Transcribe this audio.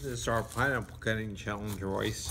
This is our pineapple cutting challenge, Royce.